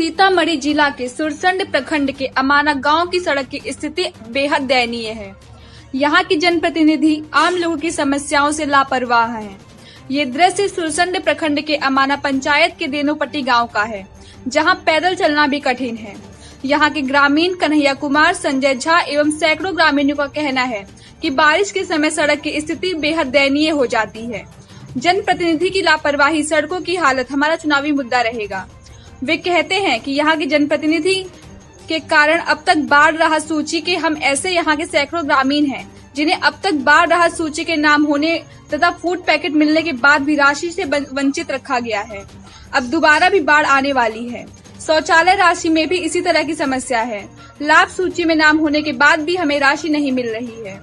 सीतामढ़ी जिला के सुरसंड प्रखंड के अमाना गाँव की सड़क की स्थिति बेहद दयनीय है। यहाँ की जनप्रतिनिधि आम लोगों की समस्याओं से लापरवाह हैं। ये दृश्य सुरसंड प्रखंड के अमाना पंचायत के देनोपट्टी गाँव का है, जहाँ पैदल चलना भी कठिन है। यहाँ के ग्रामीण कन्हैया कुमार, संजय झा एवं सैकड़ों ग्रामीणों का कहना है कि बारिश के समय सड़क की स्थिति बेहद दयनीय हो जाती है। जनप्रतिनिधि की लापरवाही सड़कों की हालत, हमारा चुनावी मुद्दा रहेगा। वे कहते हैं कि यहाँ के जनप्रतिनिधि के कारण अब तक बाढ़ राहत सूची के हम ऐसे यहाँ के सैकड़ों ग्रामीण हैं, जिन्हें अब तक बाढ़ राहत सूची के नाम होने तथा फ़ूड पैकेट मिलने के बाद भी राशि से वंचित रखा गया है। अब दोबारा भी बाढ़ आने वाली है। शौचालय राशि में भी इसी तरह की समस्या है। लाभ सूची में नाम होने के बाद भी हमें राशि नहीं मिल रही है।